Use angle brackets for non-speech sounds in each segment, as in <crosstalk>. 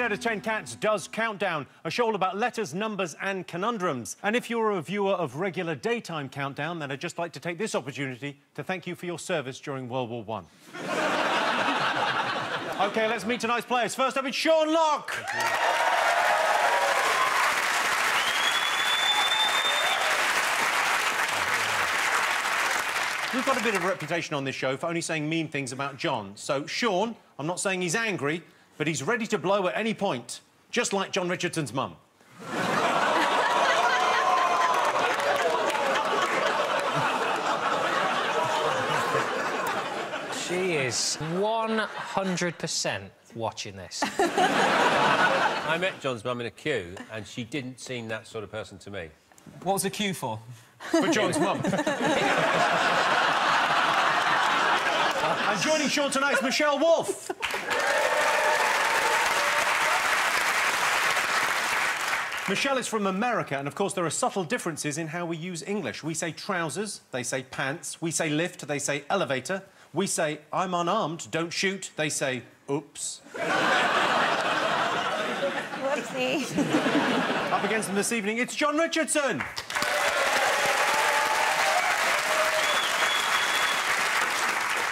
10 out of 10 Cats does Countdown, a show all about letters, numbers and conundrums. And if you're a viewer of regular daytime Countdown, then I'd just like to take this opportunity to thank you for your service during World War One. <laughs> OK, let's meet tonight's players. First up, it's Sean Lock. We've got a bit of a reputation on this show for only saying mean things about Jon. So, Sean, I'm not saying he's angry, but he's ready to blow at any point, just like Jon Richardson's mum. She is 100% watching this. I met Jon's mum in a queue, and she didn't seem that sort of person to me. What was the queue for? For Jon's mum. and joining Sean tonight is Michelle Wolf. Michelle is from America, and of course, there are subtle differences in how we use English. We say trousers, they say pants. We say lift, they say elevator. We say, I'm unarmed, don't shoot. They say, oops. Whoopsie. Up against them this evening, it's Jon Richardson.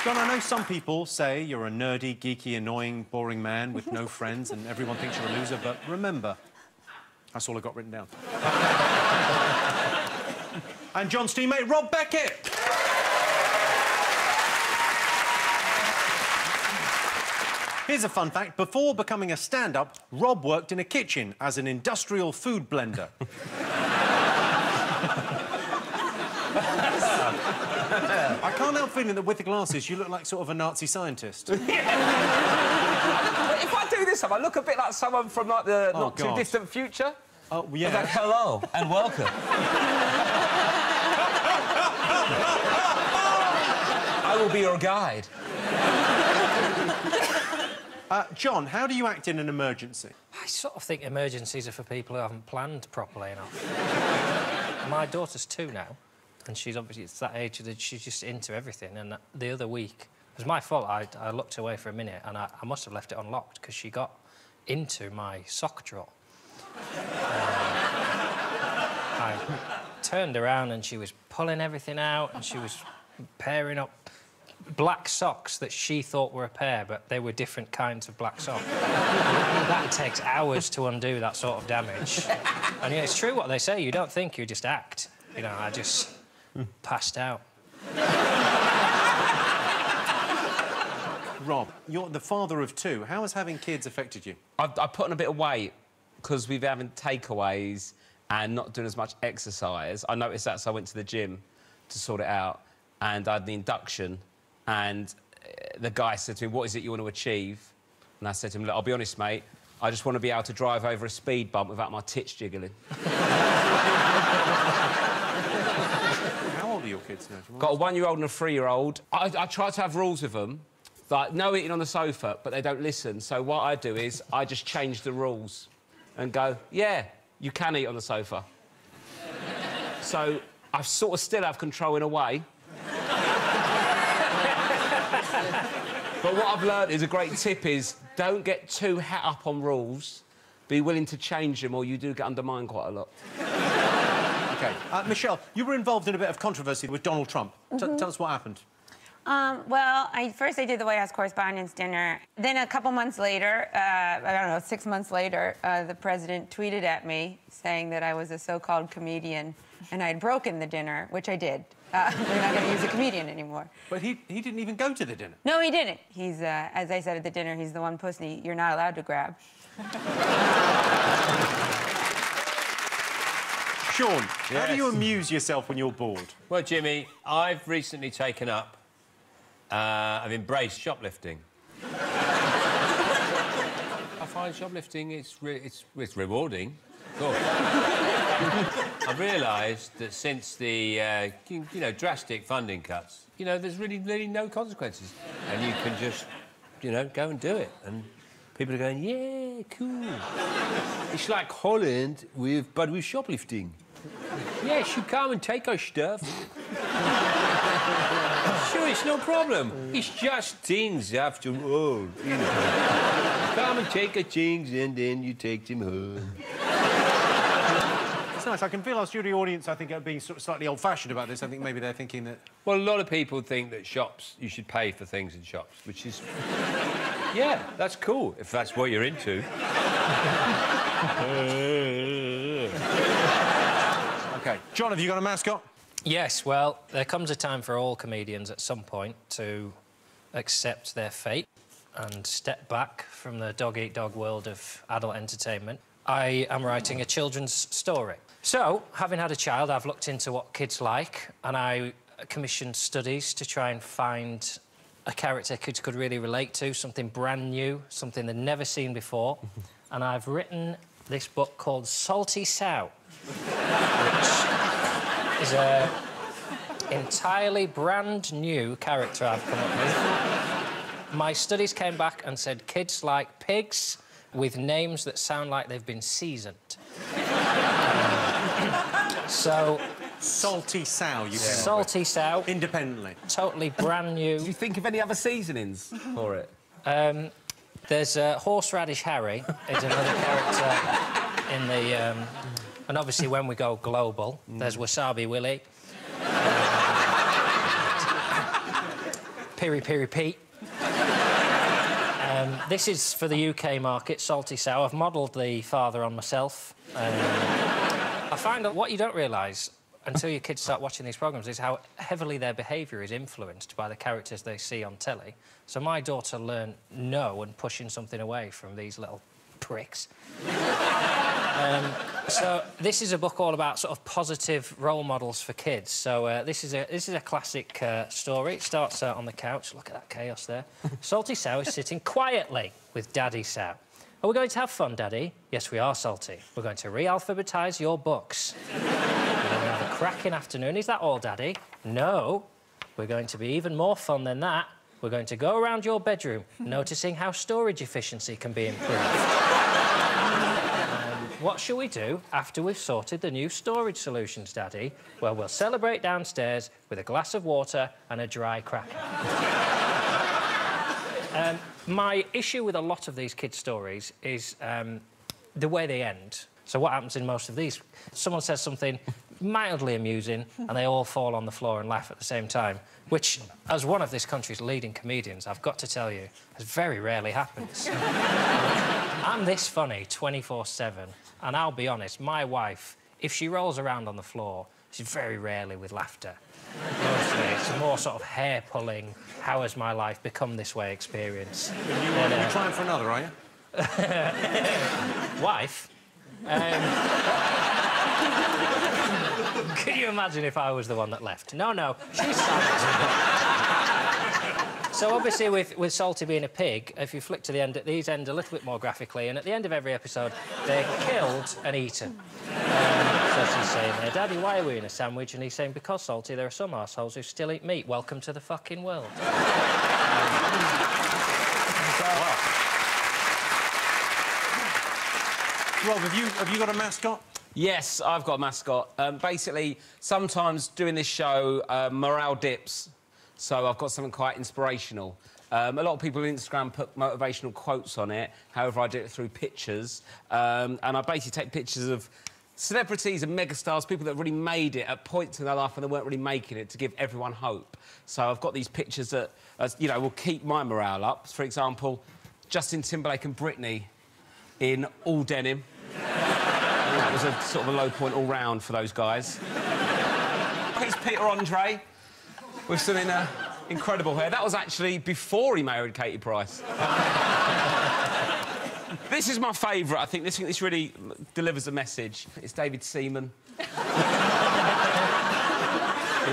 Jon, I know some people say you're a nerdy, geeky, annoying, boring man with no friends and everyone thinks you're a loser, but remember, that's all I got written down. <laughs> and Jon's teammate, Rob Beckett. Here's a fun fact. Before becoming a stand-up, Rob worked in a kitchen as an industrial food blender. <laughs> I can't help feeling that with the glasses, you look like sort of a Nazi scientist. <laughs> if I do this, I look a bit like someone from like the Oh, not-too-distant future. Oh, It's like, yeah. hello and welcome. I will be your guide. Uh, Jon, how do you act in an emergency? I sort of think emergencies are for people who haven't planned properly enough. My daughter's two now, and she's obviously it's that age that she's just into everything. And the other week, it was my fault. I, I looked away for a minute, and I, I must have left it unlocked because she got into my sock drawer. Uh, I turned around and she was pulling everything out and she was pairing up black socks that she thought were a pair, but they were different kinds of black socks. that takes hours to undo that sort of damage. And yeah, it's true what they say. You don't think, you just act. You know, I just passed out. Rob, you're the father of two. How has having kids affected you? I've, I've put on a bit of weight because we've been having takeaways and not doing as much exercise. I noticed that, so I went to the gym to sort it out, and I had the induction, and uh, the guy said to me, "What is it you want to achieve?" And I said to him, "Look, I'll be honest, mate. I just want to be able to drive over a speed bump without my tits jiggling." How old are your kids now? Got a one-year-old and a three-year-old. I, I try to have rules with them, like no eating on the sofa, but they don't listen. So what I do is I just change the rules and go, yeah, you can eat on the sofa. so I sort of still have control in a way. but what I've learned is a great tip is don't get too hat up on rules. Be willing to change them, or you do get undermined quite a lot. OK. Uh, Michelle, you were involved in a bit of controversy with Donald Trump. T- tell us what happened. Um, well, I, first I did the White House Correspondents' Dinner. Then a couple months later, uh, I don't know, six months later, uh, the president tweeted at me saying that I was a so-called comedian and I had broken the dinner, which I did. Uh, <laughs> we're not going to use a comedian anymore. But he, he didn't even go to the dinner. No, he didn't. He's, uh, as I said at the dinner, he's the one pussy you're not allowed to grab. Sean, how do you amuse yourself when you're bored? Well, Jimmy, I've recently taken up, uh, I've embraced shoplifting. I find shoplifting it's re- it's, it's rewarding. I've realised that since the, uh, you, you know, drastic funding cuts, you know, there's really, really no consequences. And you can just, you know, go and do it. And people are going, yeah, cool. it's like Holland, with, but with shoplifting. Yes, you come and take our stuff. It's no problem. It's just things after all, you know. come and take a things and then you take them home. It's nice. I can feel our studio audience, I think, are being sort of slightly old-fashioned about this. I think maybe they're thinking that... Well, a lot of people think that shops, you should pay for things in shops, which is... yeah, that's cool, if that's what you're into. <laughs> OK. Jon, have you got a mascot? Yes, well, there comes a time for all comedians at some point to accept their fate and step back from the dog-eat-dog world of adult entertainment. I am writing a children's story. So, having had a child, I've looked into what kids like, and I commissioned studies to try and find a character kids could really relate to, something brand new, something they'd never seen before. <laughs> and I've written this book called Salty Sow, <laughs> which is a entirely brand new character I've come up with. My studies came back and said kids like pigs with names that sound like they've been seasoned. so, Salty sow, you think? salty sow, Independently. totally brand new. Do you think of any other seasonings for it? Um, there's uh, Horseradish Harry, is another character in the. Um, and obviously, when we go global, there's Wasabi Willie, Piri Piri Pete. Um, this is for the UK market, Salty sour. I've modelled the father on myself. Um, I find that what you don't realise until your kids start watching these programmes is how heavily their behaviour is influenced by the characters they see on telly. So my daughter learned no and pushing something away from these little pricks. um, so this is a book all about sort of positive role models for kids. So uh, this is a this is a classic uh, story. It starts uh, on the couch. Look at that chaos there. <laughs> Salty Sow is sitting quietly with Daddy Sow. Are we going to have fun, Daddy? Yes, we are, Salty. We're going to re-alphabetise your books. We're going to have a cracking afternoon. Is that all, Daddy? No. We're going to be even more fun than that. We're going to go around your bedroom, noticing how storage efficiency can be improved. <laughs> Um, what shall we do after we've sorted the new storage solutions, Daddy? Well, we'll celebrate downstairs with a glass of water and a dry cracker. <laughs> um, my issue with a lot of these kids' stories is um, the way they end. So what happens in most of these? Someone says something mildly amusing, and they all fall on the floor and laugh at the same time. Which, as one of this country's leading comedians, I've got to tell you, has very rarely happened. <laughs> I'm this funny 24-7, and I'll be honest, my wife, if she rolls around on the floor, she's very rarely with laughter. Mostly, it's more sort of hair-pulling, how has my life become this way experience. You, uh, you're trying for another, are you? <laughs> Wife? Um, <laughs> can you imagine if I was the one that left? No, no, she's savage. so obviously, with, with Salty being a pig, if you flick to the end, these end a little bit more graphically, and at the end of every episode, they're killed and eaten. Um, so she's saying there, Daddy, why are we in a sandwich? And he's saying, because, Salty, there are some assholes who still eat meat. Welcome to the fucking world. <laughs> Rob, have you, have you got a mascot? Yes, I've got a mascot. Um, basically, sometimes doing this show, uh, morale dips, so I've got something quite inspirational. Um, a lot of people on Instagram put motivational quotes on it. However, I do it through pictures, um, and I basically take pictures of celebrities and megastars, people that really made it at points in their life when they weren't really making it, to give everyone hope. So I've got these pictures that, you know, will keep my morale up. For example, Justin Timberlake and Britney in all denim. <laughs> was a sort of a low point all round for those guys. <laughs> Here's Peter Andre with some in, uh, incredible hair. That was actually before he married Katie Price. <laughs> this is my favourite. I think this, this really delivers a message. It's David Seaman. <laughs> in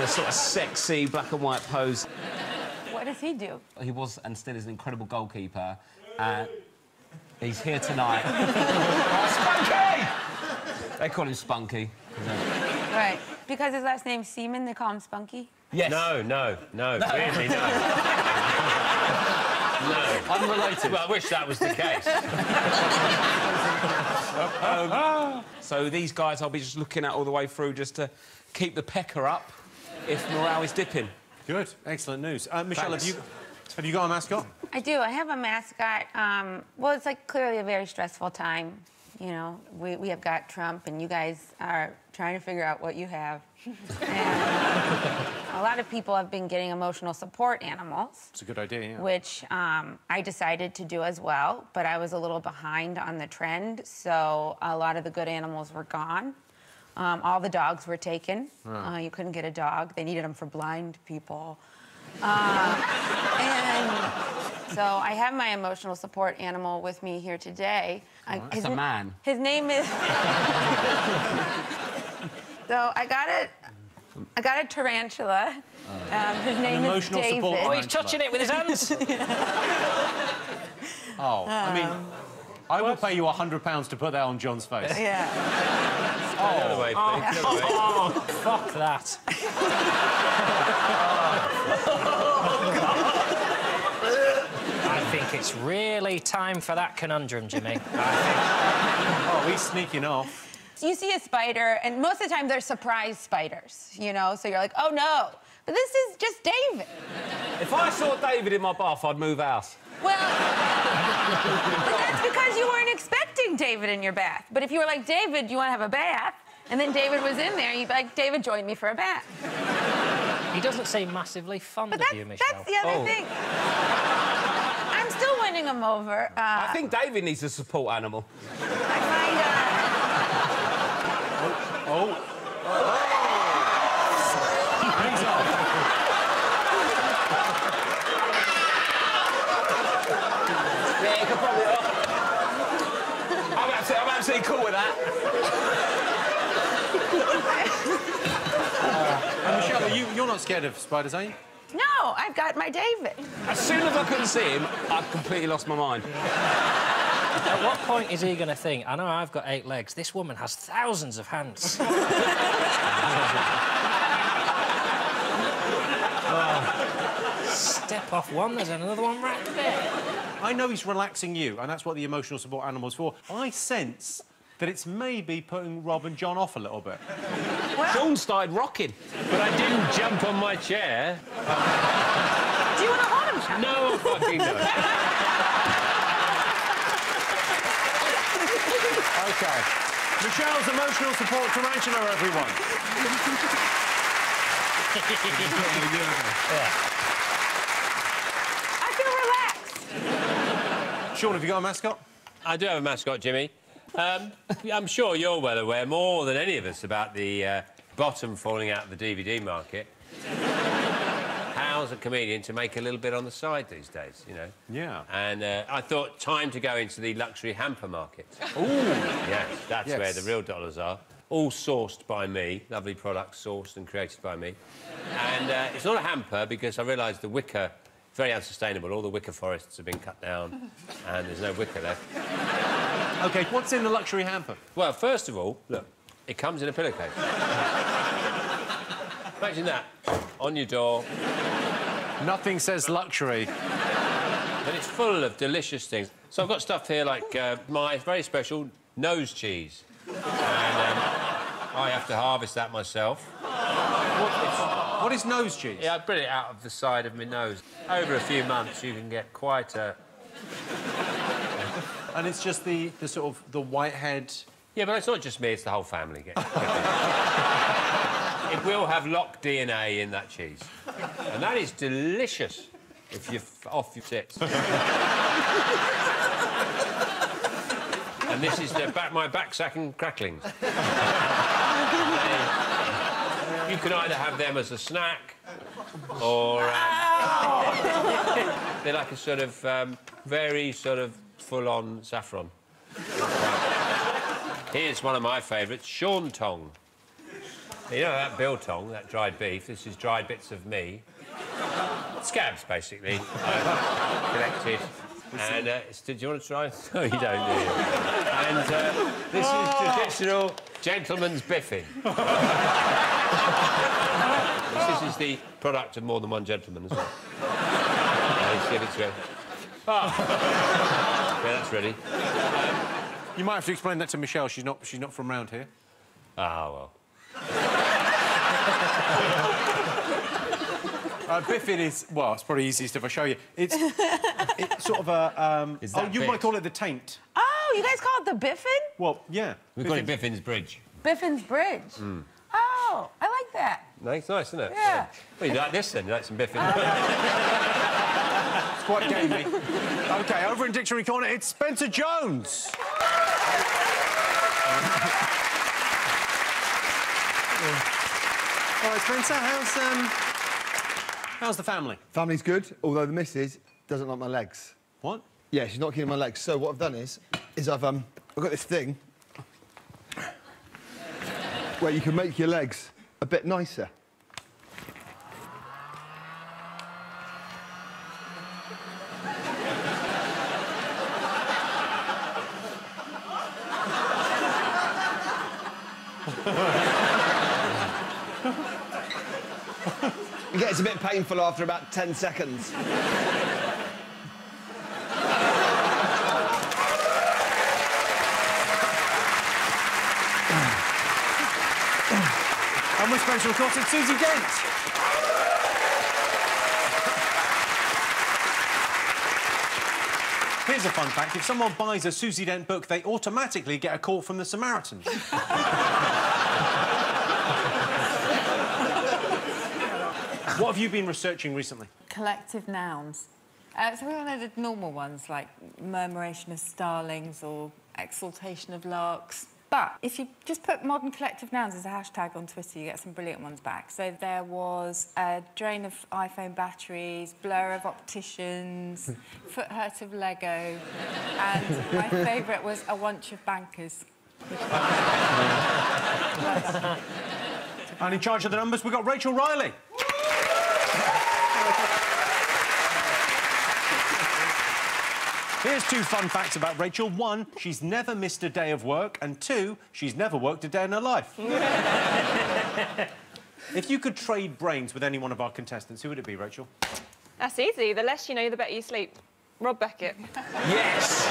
a sort of sexy black and white pose. What does he do? He was and still is an incredible goalkeeper. Uh, he's here tonight. Spunky! They call him Spunky. Right. Because his last name's Seaman, they call him Spunky. Yes. No, no, no, really, no. <laughs> no. Unrelated. Well, I wish that was the case. So these guys I'll be just looking at all the way through just to keep the pecker up if morale is dipping. Good. Excellent news. Uh, Michelle, have you, have you got a mascot? I do. I have a mascot. Um, well, it's like clearly a very stressful time. You know, we, we have got Trump, and you guys are trying to figure out what you have. and a lot of people have been getting emotional support animals, It's a good idea, yeah. which um, I decided to do as well, but I was a little behind on the trend, so a lot of the good animals were gone. Um, all the dogs were taken. Uh, you couldn't get a dog. They needed them for blind people. Uh, and so I have my emotional support animal with me here today. I, That's his man. His name is. <laughs> so I got a, I got a tarantula. Um, his name is emotional David. Oh, he's touching it with his hands. <laughs> Oh, I mean, I will pay you £100 to put that on Jon's face. Yeah. <laughs> The other way, please. The oh, fuck that. I think it's really time for that conundrum, Jimmy. <laughs> Oh, he's sneaking off. You see a spider, and most of the time they're surprise spiders, you know. So you're like, oh no. But this is just David. If I saw David in my bath, I'd move out. Well, but that's because you weren't expecting David in your bath. But if you were like, David, do you want to have a bath? And then David was in there, you'd be like, David, join me for a bath. He doesn't seem massively fond But of that, you, Michelle. that's the other Oh. thing. I'm still winning him over. Uh, I think David needs a support animal. I find. Uh, Oh, Yeah, you could probably. I'm, absolutely, cool with that. and Michelle, are you, you're not scared of spiders, are you? No, I've got my David. As soon as I couldn't see him, I completely lost my mind. At what point is he going to think, I know I've got eight legs, this woman has thousands of hands? Oh. <laughs> Step off one, there's another one right there. I know he's relaxing you, and that's what the emotional support animal's for. I sense that it's maybe putting Rob and Jon off a little bit. Dawn started rocking. But I didn't jump on my chair. Do you want to hold him, Sean? No, fucking no. Okay. Michelle's emotional support tarantula, everyone. I feel relaxed. Sean, have you got a mascot? I do have a mascot, Jimmy. Um, I'm sure you're well aware, more than any of us, about the uh, bottom falling out of the DVD market. How's a comedian to make a little bit on the side these days, you know? Yeah. And uh, I thought time to go into the luxury hamper market. Ooh. Yes, that's Yes. where the real dollars are. All sourced by me, lovely products sourced and created by me. And uh, it's not a hamper because I realised the wicker, very unsustainable. All the wicker forests have been cut down and there's no wicker left. Okay, what's in the luxury hamper? Well, first of all, look, it comes in a pillowcase. Imagine that on your door, Nothing says luxury. and it's full of delicious things. So I've got stuff here like uh, my very special nose cheese. And um, I have to harvest that myself. What is nose cheese? Yeah, I bring it out of the side of my nose. Over a few months, you can get quite a. And it's just the, the sort of the whitehead. Yeah, but it's not just me, it's the whole family. <laughs> It will have lock DNA in that cheese. And that is delicious if you're off your tits. and this is the back, my back sack and cracklings. You can either have them as a snack or. um, <laughs> they're like a sort of um, very sort of full on saffron. <laughs> Here's one of my favourites, Sean Tong. You know that biltong, that dried beef? This is dried bits of me. Scabs, basically. <laughs> I've collected. And uh, you want to try? <laughs> No, you don't, do you? And uh, This is traditional gentleman's biffing. this is the product of more than one gentleman as well. Uh, let's see if it's ready. Ah. Okay, that's ready. You might have to explain that to Michelle. She's not, she's not from round here. Ah, well. <laughs> Uh, biffing is, well, it's probably easiest if I show you. It's, <laughs> it's sort of a, um, Is oh, you bit? might call it the taint. Oh, you guys call it the Biffin? Well, yeah. We've got it Biffin's Bridge. Biffin's Bridge. Oh, I like that. Nice, nice, isn't it? Yeah. Well, you like this then? You like some Biffin? It's quite gamey. OK, over in Dictionary Corner, it's Spencer Jones. All right, Spencer, how's, um, how's the family? Family's good, although the missus doesn't like my legs. What? Yeah, she's not keen on my legs. So what I've done is, is I've um, I've got this thing where you can make your legs a bit nicer. Painful after about 10 seconds. And with Spencer, of course, it's Susie Dent. Here's a fun fact. If someone buys a Susie Dent book, they automatically get a call from the Samaritans. <laughs> what have you been researching recently? collective nouns. Uh, so we all know the normal ones like murmuration of starlings or exaltation of larks. But if you just put modern collective nouns as a hashtag on Twitter, you get some brilliant ones back. So there was a drain of iPhone batteries, blur of opticians, <laughs> foot hurt of Lego, and my favourite was a bunch of bankers. <laughs> And in charge of the numbers, we've got Rachel Riley. Here's two fun facts about Rachel. One, she's never missed a day of work. And two, she's never worked a day in her life. <laughs> if you could trade brains with any one of our contestants, who would it be, Rachel? That's easy. The less you know, the better you sleep. Rob Beckett. <laughs> Yes!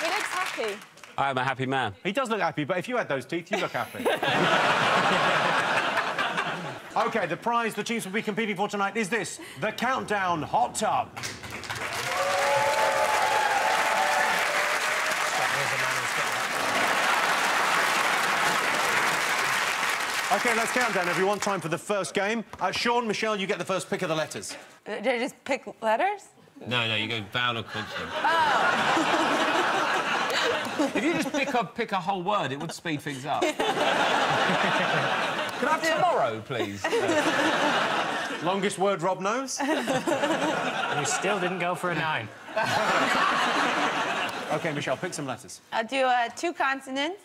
He looks happy. I'm a happy man. He does look happy, but if you had those teeth, you look happy. <laughs> OK, the prize the teams will be competing for tonight is this, the Countdown Hot Tub. OK, let's count down, everyone. Time for the first game. Uh, Sean, Michelle, you get the first pick of the letters. Uh, Did I just pick letters? no, no, you go vowel or consonant. If you just pick a, pick a whole word, it would speed things up. <laughs> Can I have tomorrow, please? <laughs> Longest word Rob knows. <laughs> You still didn't go for a nine. <laughs> OK, Michelle, pick some letters. I'll do uh, two consonants,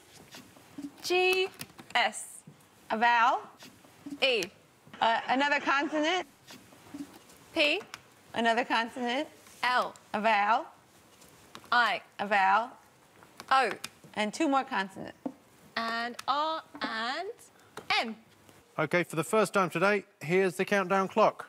G S. A vowel, E. Uh, another consonant, P. Another consonant, L. A vowel, I. A vowel, O. And two more consonants. and R and OK, for the first time today, here's the countdown clock.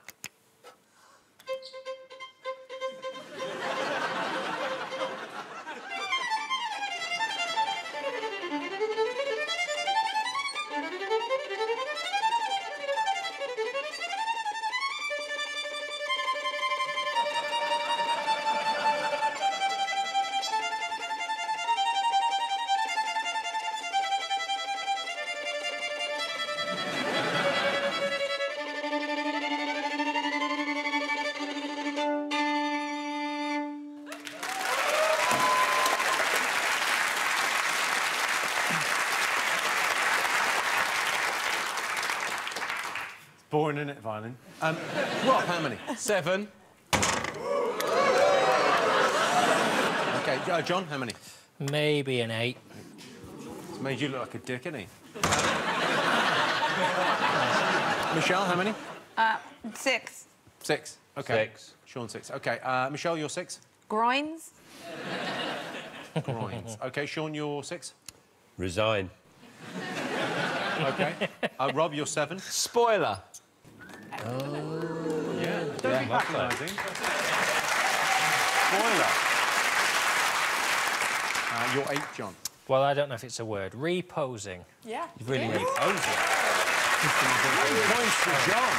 Seven. OK, uh, Jon, how many? Maybe an eight. It's made you look like a dick, isn't he? <laughs> Michelle, how many? Uh, six. Six. OK. Six. Sean, six. OK. Uh, Michelle, you're six? Groins. Groins. OK, Sean, you're six. Resign. OK. Uh, Rob, you're seven. Spoiler. Yeah. Don't be. Spoiler. Uh, you're eight, Jon. Well, I don't know if it's a word. Reposing. Yeah. You've really Yeah. need Points for Jon.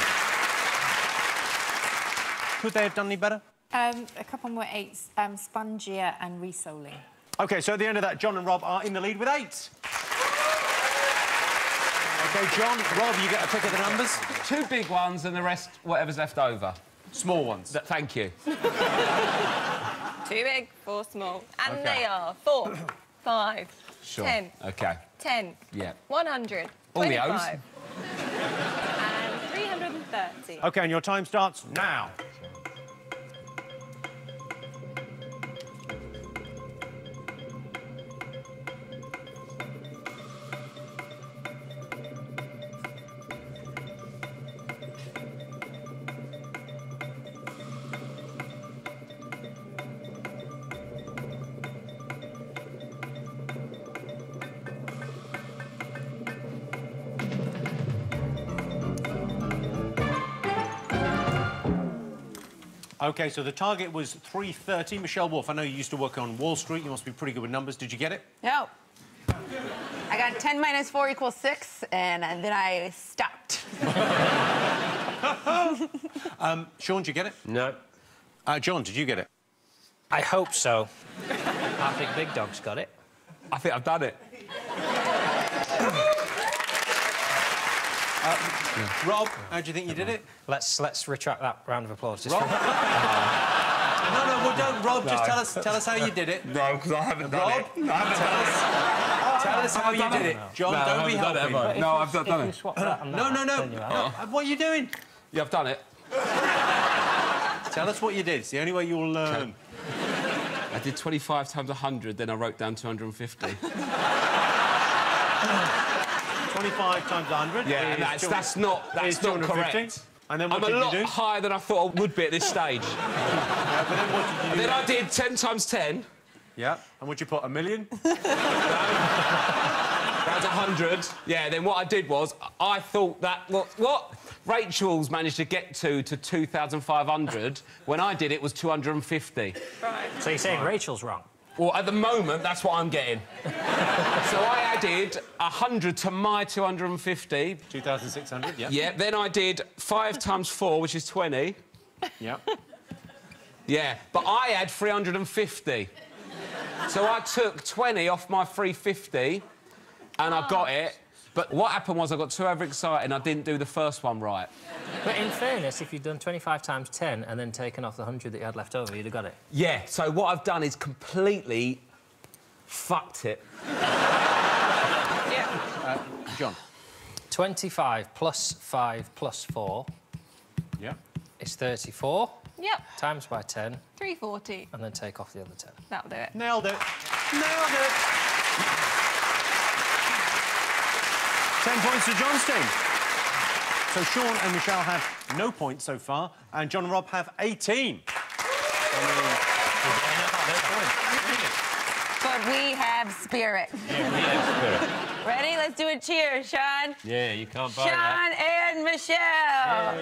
Could they have done any better? Um, a couple more eights. Um, spongia and resoling. OK, so at the end of that, Jon and Rob are in the lead with eight. OK, Jon, Rob, you get a pick of the numbers. two big ones and the rest, whatever's left over. Small ones. Th- Thank you. Two big, four small. And Okay. they are four, five, Sure. ten, OK. ten, Yeah. 100, All the O's. and 330. OK, and your time starts now. OK, so the target was 330. Michelle Wolf, I know you used to work on Wall Street. You must be pretty good with numbers. Did you get it? No. I got 10 minus 4 equals 6, and then I stopped. <laughs> Sean, did you get it? No. Uh, Jon, did you get it? I hope so. I think Big Dog's got it. I think I've done it. Uh, Rob, how do you think you did it? Let's let's retract that round of applause. Just Rob? <laughs> No, no, well, don't. Rob, just tell us, tell us how you did it. No, because I haven't done it. Rob, tell us Tell us how you did it. Jon, don't be helping. But No, I've not done it. that No, no, no. no. have. What are you doing? Yeah, I've done it. Tell us what you did. It's the only way you'll learn. I did 25 times 100, then I wrote down 250. <laughs> 25 times 100. Yeah, is that's, two- that's not is that's not 250. correct. And then what I'm did a you lot do? higher than I thought I would be at this stage. <laughs> Yeah, but then what did you do? then I did 10 times 10. Yeah. And would you put a million? <laughs> That's 100. Yeah, then what I did was, I thought that... What, what Rachel's managed to get to to 2,500, when I did it was 250. Right. So you're saying Rachel's wrong? Well, at the moment, that's what I'm getting. <laughs> so I added 100 to my 250. 2,600, yeah. Yeah, then I did 5 times 4, which is 20. Yeah. Yeah, but I had 350. So I took 20 off my 350 and I got ah. it. But what happened was I got too overexcited and I didn't do the first one right. But in fairness, if you'd done 25 times 10 and then taken off the 100 that you had left over, you'd have got it. Yeah, so what I've done is completely fucked it. Yeah. Uh, Jon. 25 plus 5 plus 4 Yeah. is 34, Yep, times by 10, 340. and then take off the other 10. That'll do it. Nailed it. Nailed it. 10 points to Jon's team. So Sean and Michelle have no points so far, and Jon and Rob have 18. But we have spirit. Ready? Let's do a cheer, Sean. Yeah, you can't buy that. Sean and Michelle.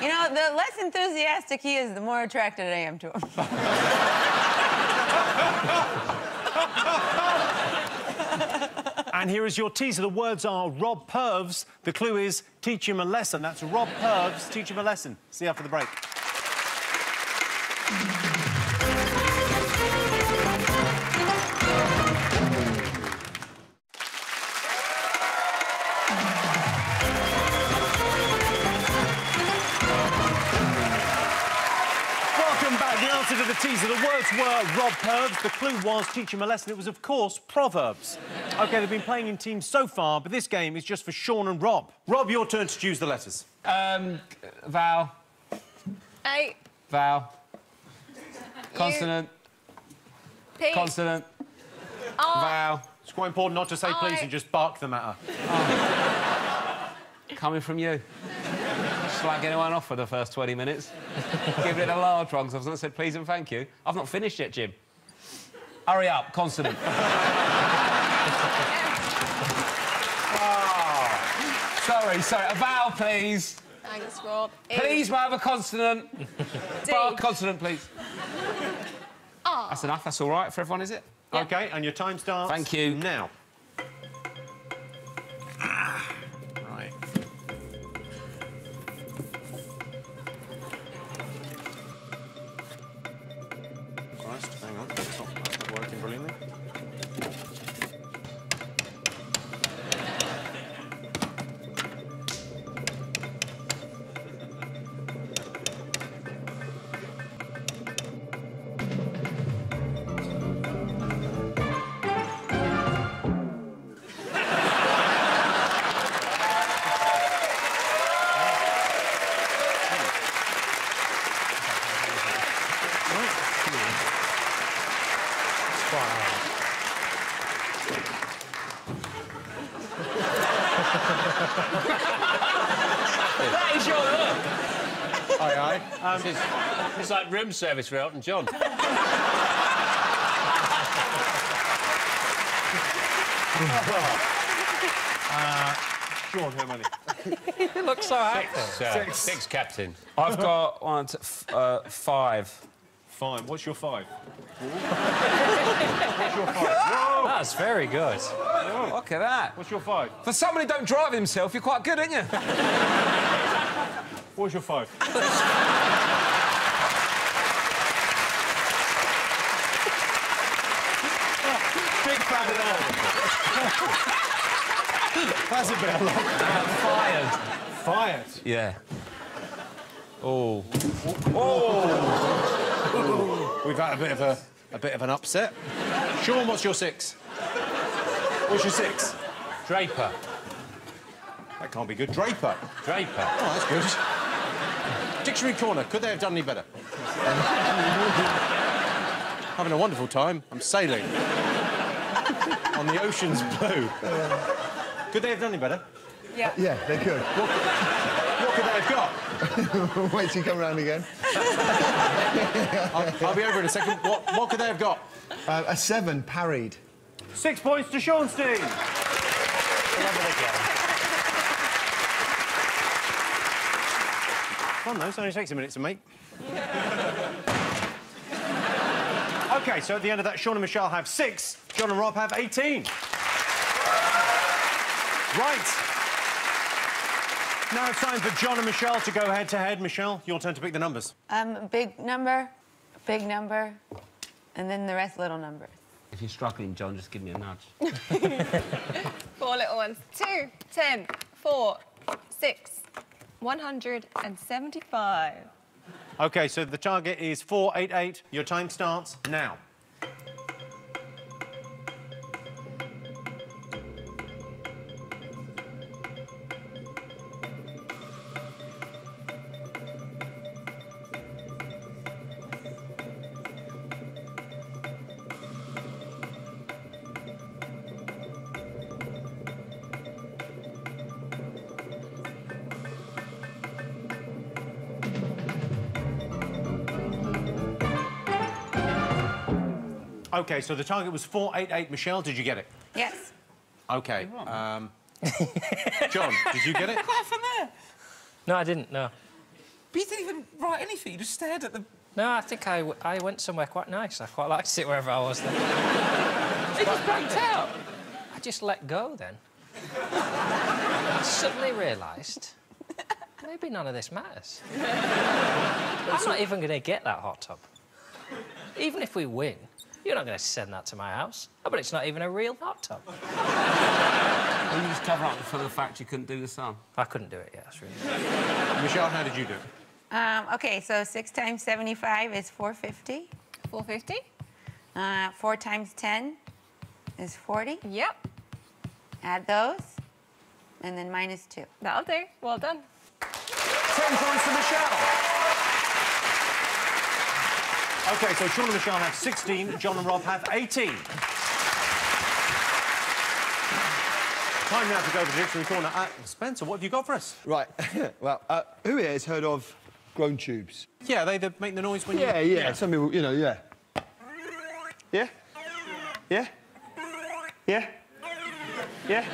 You know, the less enthusiastic he is, the more attracted I am to him. <laughs> And here is your teaser. The words are Rob Pervs. The clue is teach him a lesson. That's Rob Pervs, teach him a lesson. See you after the break. Rob Pervs. The clue was teach him a lesson. It was, of course, Proverbs. OK, they've been playing in teams so far, but this game is just for Sean and Rob. Rob, your turn to choose the letters. Um, vowel, A, vowel, <laughs> consonant, P, consonant, R, vowel. It's quite important not to say please and just bark them at her. <laughs> Coming from you. Slag anyone off for the first 20 minutes. <laughs> Give it a large one, because I've not said please and thank you. I've not finished yet, Jim. Hurry up, consonant. oh. <laughs> Sorry, sorry. A vowel, please. Thanks, Rob. Please, may I have a consonant? <laughs> Bar consonant, please. Ah. That's enough. That's all right for everyone, is it? OK, and your time starts Thank you. now. It's like room service for Elton John. <laughs> Sean, how many? You look so happy. So, six captain. I've got one, two, f- uh, five. Fine. What's your five? <laughs> That's very good. Look at that. What's your five? For someone who don't drive himself, you're quite good, aren't you? What's your five? <laughs> Big fan of that. That's a bit long. Fired. Fired. Yeah. Oh. oh. Oh. We've had a bit of a, a bit of an upset. Sean, what's your six? What's your six? Draper. That can't be good. Draper. Draper. Oh, that's good. Dictionary corner. Could they have done any better? Having a wonderful time. I'm sailing on the ocean's blue. Could they have done any better? Yeah. Yeah, they could. <laughs> What could they have got? <laughs> Wait till you come round again. <laughs> I'll, I'll be over in a second. What, what could they have got? Uh, a seven parried. Six points to Seanstein. Fun though, it only takes a minute to make. OK, so at the end of that, Sean and Michelle have six, Jon and Rob have 18. Right. Now it's time for Jon and Michelle to go head to head. Michelle, your turn to pick the numbers. Um, big number, big number, and then the rest little numbers. If you're struggling, Jon, just give me a nudge. <laughs> Four little ones. Two, ten, four, six, 175. OK, so the target is 488. Your time starts now. OK, so the target was 488. Michelle, did you get it? Yes. OK. Um, <laughs> Jon, did you get it? What happened there? No, I didn't, no. But you didn't even write anything. You just stared at the. No, I think I, w- I went somewhere quite nice. I quite liked it wherever I was then. <laughs> You just blanked out. I just let go then. I suddenly realised maybe none of this matters. <laughs> I'm not even going to get that hot tub. Even if we win, you're not going to send that to my house. Oh, but it's not even a real hot tub. Will you just cover up for the fact you couldn't do the sum? I couldn't do it, yeah, that's really. Michelle, how did you do? Um, okay, so six times 75 is 450. 450. Uh, four times 10 is 40. Yep, Add those, and then minus two. that'll do. Well done. 10 points to Michelle. OK, so Sean and Michelle have 16, Jon and Rob have 18. Time now to go to the dictionary corner. Uh, Spencer, what have you got for us? Right. <laughs> well, uh, who here has heard of groan tubes? Yeah, they that make the noise when Yeah, you... yeah, Some people, you know, yeah. Yeah? Yeah? Yeah? Yeah?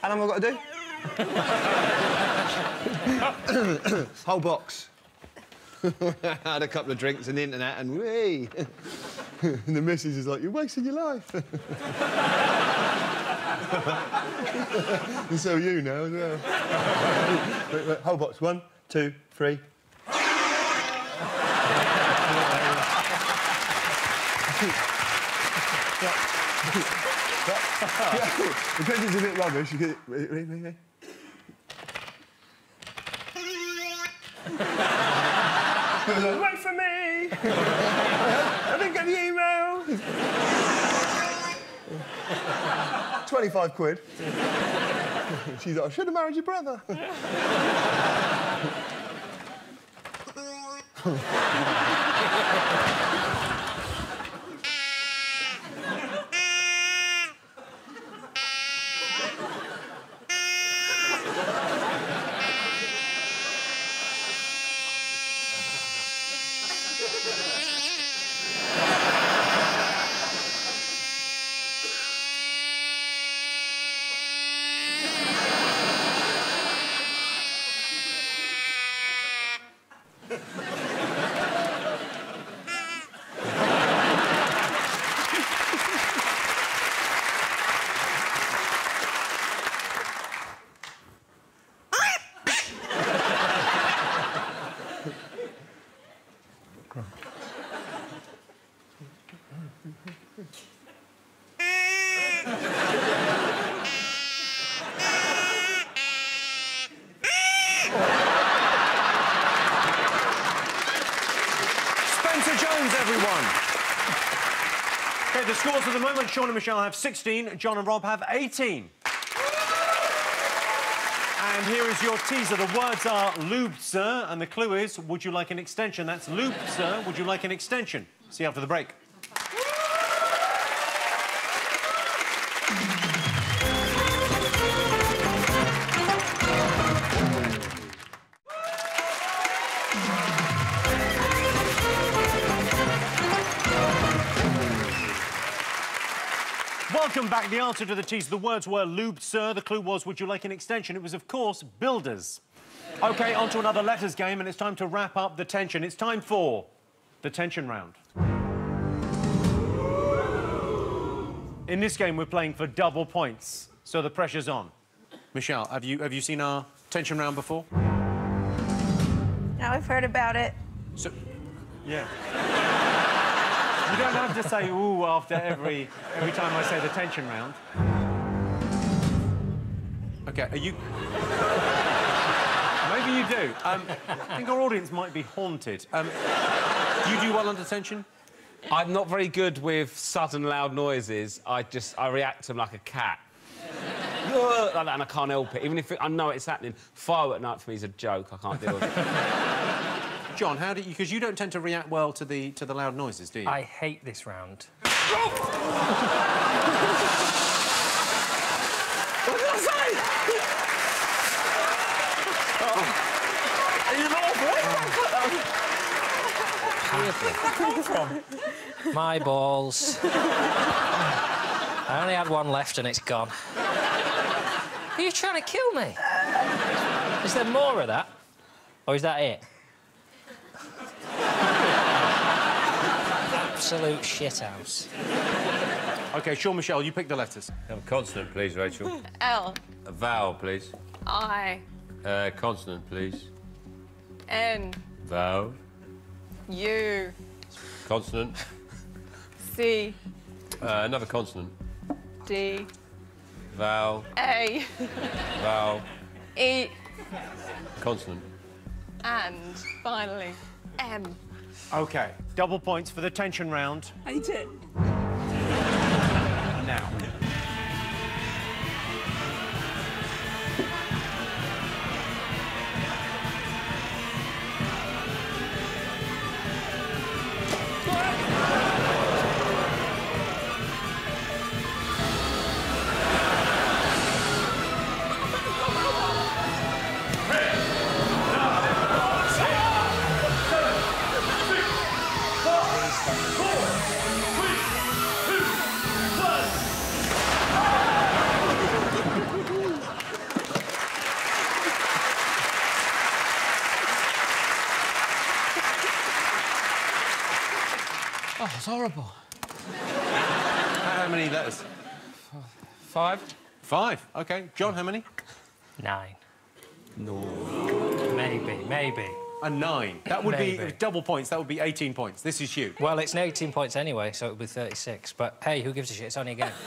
How long have I got to do? <laughs> <coughs> Whole box. Had a couple of drinks and the internet and wee. and the missus is like, you're wasting your life. and so are you now as well. Wait, wait, whole box. One, two, three. the question's a bit rubbish. You get, <laughs> wait, for me! I didn't get the email! 25 quid. She's like, I should have married your brother. Spencer <laughs> Jones, everyone. Okay, the scores at the moment, Sean and Michelle have 16, Jon and Rob have 18. And here is your teaser. The words are lubed, sir, and the clue is, would you like an extension? That's lubed, sir, would you like an extension? See you after the break. Back. The answer to the teaser. The words were lubed, sir. The clue was, would you like an extension? It was, of course, builders. OK, on to another letters game, and it's time to wrap up the tension. It's time for the tension round. In this game, we're playing for double points, so the pressure's on. Michelle, have you, have you seen our tension round before? Now I've heard about it. So, yeah. You don't have to say ooh after every every time I say the tension round. Okay, are you? Maybe you do. Um, I think our audience might be haunted. Um, do you do well under tension? I'm not very good with sudden loud noises. I just I react to them like a cat. <laughs> like that, and I can't help it. Even if it, I know it's happening. Fire at night for me is a joke. I can't deal with it. Jon, how do you? Because you don't tend to react well to the to the loud noises, do you? I hate this round. <laughs> What did I say? Oh. Are you not Where My balls. I only had one left and it's gone. Are you trying to kill me? Is there more of that? Or is that it? Absolute shithouse. OK, Sean Michelle, you pick the letters. Have a consonant, please, Rachel. <laughs> L. A vowel, please. I. Uh, consonant, please. N. Vowel. U. Consonant. C. Uh, another consonant. D. Vowel. A. Vowel. E. Consonant. And finally, M. OK, double points for the tension round. Hate it. Now. Five. Five. OK. Jon, how many? Nine. No. Maybe, maybe. A nine. That would be double points. That would be 18 points. This is you. Well, it's 18 points anyway, so it would be 36. But hey, who gives a shit? It's only a game. <laughs>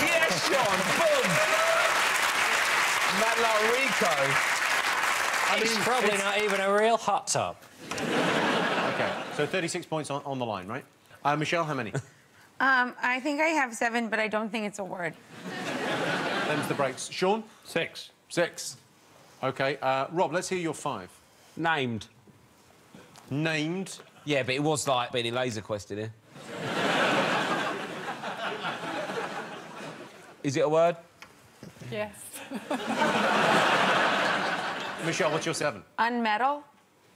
Yes, Sean. Boom. Man like Rico. it's probably not even a real hot tub. OK. So 36 points on, on the line, right? Uh, Michelle, how many? <laughs> Um, I think I have seven, but I don't think it's a word. Them's the breaks. Sean? Six. Six. OK. Uh, Rob, let's hear your five. Named. Named. Yeah, but it was like being laser quested here. Is it a word? Yes. Michelle, what's your seven? Unmetal?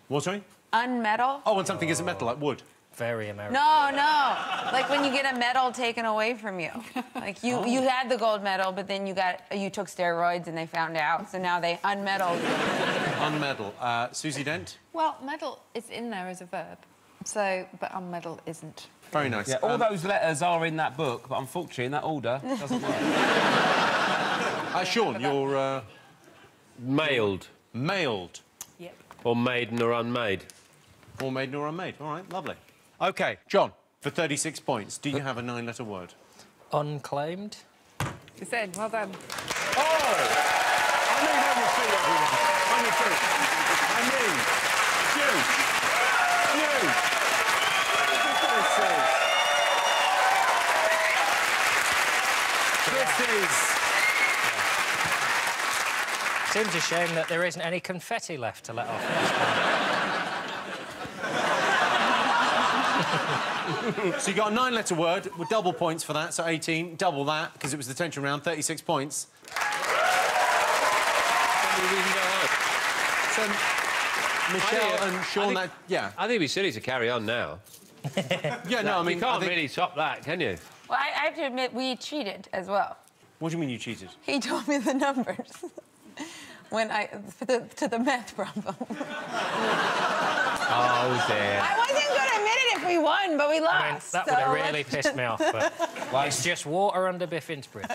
What, sorry? Unmetal? Oh, and something isn't metal, like wood. Very American. No, no. Like when you get a medal taken away from you. Like you, you had the gold medal, but then you got you took steroids and they found out, so now they unmedaled. Unmedal. Uh, Susie Dent? Well, medal is in there as a verb. So, but unmedal isn't. Very nice. Yeah, all Um, those letters are in that book, but unfortunately, in that order, it doesn't work. <laughs> uh, Sean, you're uh, Mailed. mailed. Yep. Or maiden or unmade. Or made or unmade. All right, lovely. OK, Jon, for 36 points, do you have a nine-letter word? Unclaimed? It's in. Well done. Oh! I mean, on your feet, everyone. On your feet. I mean, you. You. This is... This is... Seems a shame that there isn't any confetti left to let off. at this point. <laughs> So you got a nine-letter word with double points for that, so 18. Double that, because it was the tension round, 36 points. So, Michelle I think- and Sean, think- that... Yeah. I think it'd be silly to carry on now. <laughs> Yeah, no, I mean... you can't think- really top that, can you? Well, I, I have to admit, we cheated as well. What do you mean you cheated? He told me the numbers <laughs> when I for the, to the math problem. oh, dear. I wasn't going to admit it if we won, but we lost. I mean, that so would have really let's pissed me off, but <laughs> it's just water under Biffin's <laughs> bridge.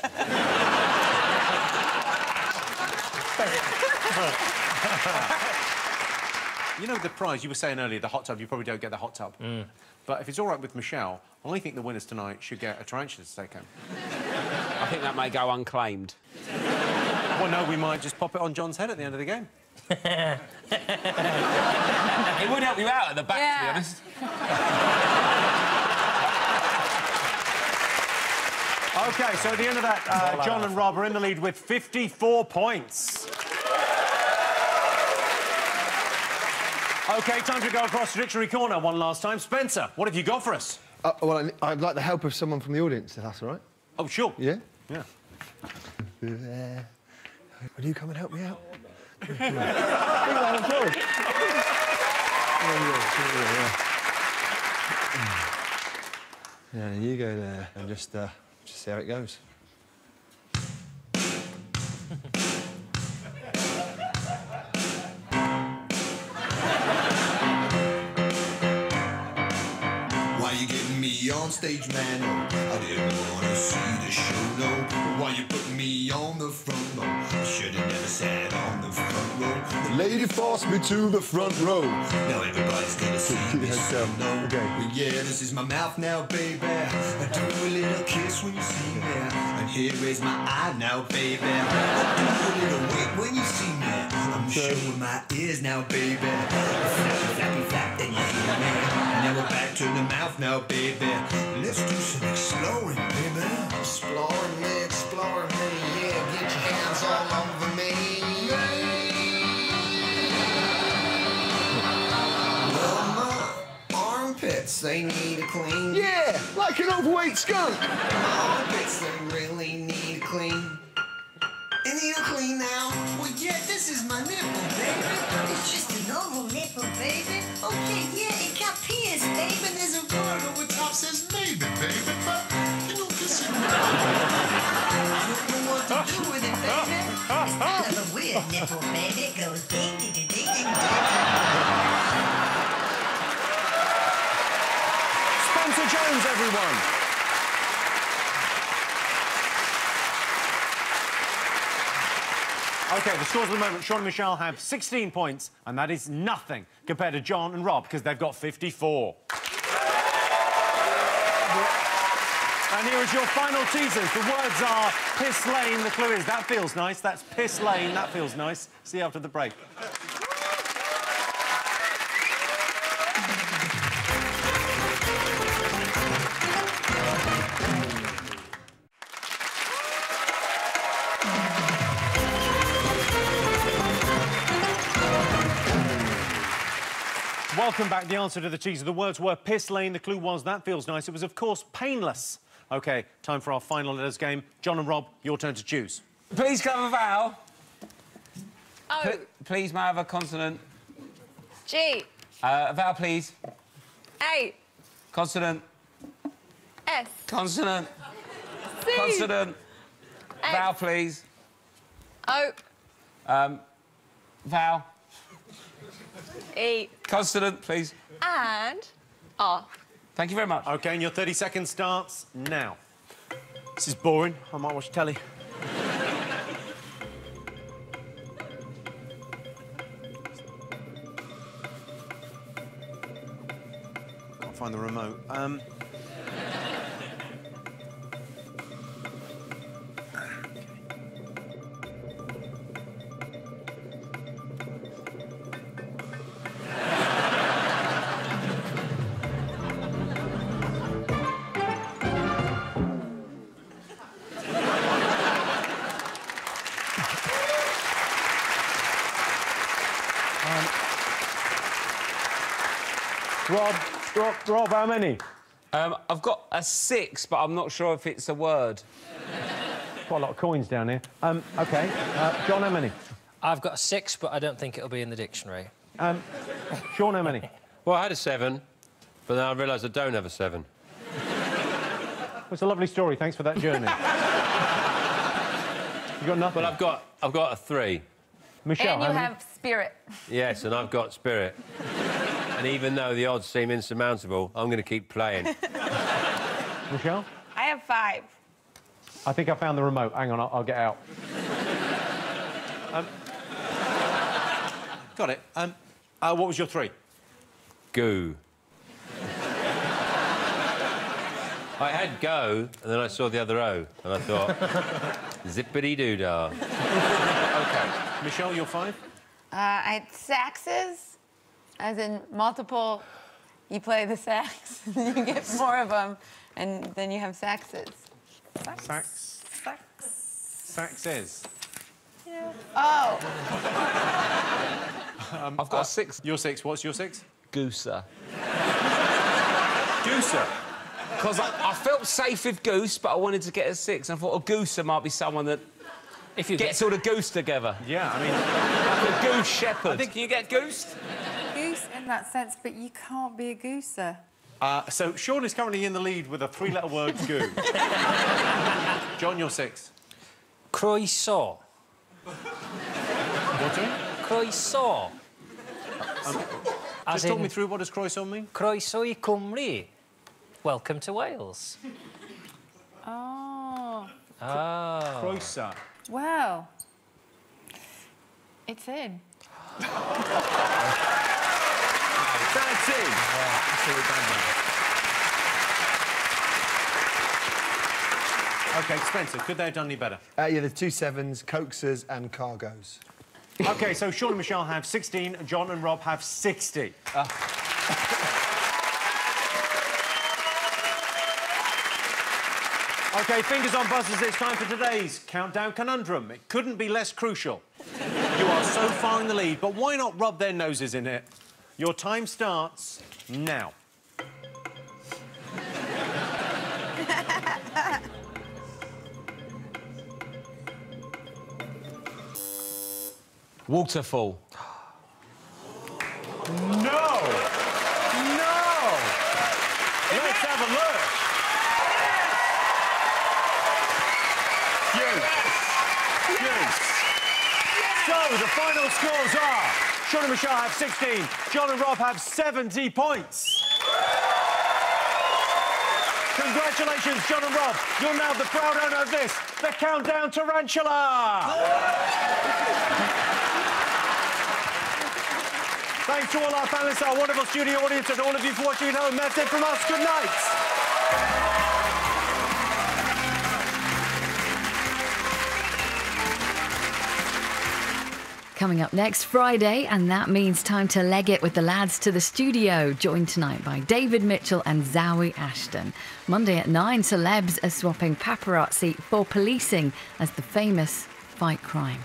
You know the prize you were saying earlier, the hot tub. You probably don't get the hot tub. Mm. But if it's all right with Michelle, I think the winners tonight should get a tarantula to take home. I think that may go unclaimed. well, no, we might just pop it on Jon's head at the end of the game. It would help you out at the back, to be honest. OK, so at the end of that, uh, Jon and Rob are in the lead with 54 points. OK, time to go across the dictionary corner one last time. Spencer, what have you got for us? Uh, well, I, I'd like the help of someone from the audience, if that's all right. Oh, sure. Yeah? Yeah. Will you come and help me out? Yeah, you go there and just, uh, just see how it goes. Why you getting me on stage, man? I didn't wanna see the show, no. Why you putting me on the front row? I should've never sat on the front row. The lady forced me to the front row. Now everybody's gonna see me so low. Okay. Well, yeah, this is my mouth now, baby. I do a little kiss when you see me. And here is my eye now, baby. I do a little wink when you see me. I'm showing my ears now, baby. Flappy, flappy, flap, then you hear me. Now we're back to the mouth now, baby. Let's do some exploring, baby. Exploring me, exploring me, yeah. Get your hands all over me. Well, my armpits, they need a clean. Yeah, like an overweight skunk. My armpits, they really need a clean. They need a clean now. Well, yeah, this is my nipple, baby. It's just a normal nipple, baby. Okay, yeah, it got pierced, baby. And There's a word over top says maybe, baby, but you know, this is. I don't know what to do with it, baby. It's kind of a weird nipple, baby. It goes ding, ding, ding, ding, ding. Spencer Jones, everyone. OK, the scores at the moment, Sean and Michelle have 16 points, and that is nothing compared to Jon and Rob, because they've got 54. And here is your final teasers. The words are piss lane, the clue is. That feels nice. That's piss lane, that feels nice. See you after the break. Welcome back. The answer to the teaser. The words were piss lane. The clue was that feels nice. It was, of course, painless. OK, time for our final letters game. Jon and Rob, your turn to choose. Please come a vowel. O. P- please, may I have a consonant? G. Uh, a vowel, please. A. Consonant. S. Consonant. C. Consonant. X. Vowel, please. O. Um, vowel. E. Consonant, please. And R. Thank you very much. OK, and your 30 seconds starts now. This is boring. I might watch telly. Can't find the remote. Um... Rob, Rob, how many? Um, I've got a six, but I'm not sure if it's a word. Quite a lot of coins down here. Um, OK. Uh, Jon, how many? I've got a six, but I don't think it'll be in the dictionary. Um, Sean, how many? Well, I had a seven, but then I realised I don't have a seven. It's a lovely story. Thanks for that journey. you got nothing? But I've got, I've got a three. Michelle, and you how many? have spirit. Yes, and I've got spirit. And even though the odds seem insurmountable, I'm going to keep playing. <laughs> Michelle? I have five. I think I found the remote. Hang on, I'll, I'll get out. um, got it. Um, uh, what was your three? Goo. <laughs> I had go, and then I saw the other O, and I thought, <laughs> zippity doo dah. OK. Michelle, your five? Uh, I had saxes, as in multiple. You play the sax, <laughs> you get more of them, and then you have saxes. Sax. sax, Saxes. Oh, <laughs> um, I've got uh, a six. Your six. What's your six? Gooser. Gooser. Because I, I felt safe with goose, but I wanted to get a six. And I thought a gooser might be someone that If you gets get... all the goose together. Yeah, I mean, Like a goose shepherd. I think Can you get goosed? Goose in that sense, but you can't be a gooser. uh, so Sean is currently in the lead with a three-letter word, goo. <laughs> Jon, you're six. Croissant. What's it? Croissant. Just talk me through what does croissant mean? Croeso i Cymru. Welcome to Wales. Oh, Oh. Croissant. well. It's in. <laughs> That's it. OK, Spencer, could they have done any better? Uh, yeah, the two sevens, coaxers and cargos. OK, so Sean and Michelle have 16, Jon and Rob have 60. OK, fingers on buzzers, it's time for today's Countdown Conundrum. It couldn't be less crucial. You are so far in the lead, but why not rub their noses in it? Your time starts now. Waterfall. No! No! Let's have a look. Yes. Yes. So the final scores are Sean and Michelle have 16, Jon and Rob have 70 points. Congratulations, Jon and Rob. You're now the proud owner of this, the Countdown Tarantula. Thanks to all our panelists, our wonderful studio audience, and all of you for watching at home. That's it from us. Good night. Coming up next Friday, and that means time to leg it with the lads to the studio, joined tonight by David Mitchell and Zowie Ashton. Monday at 9, celebs are swapping paparazzi for policing as the famous fight crime.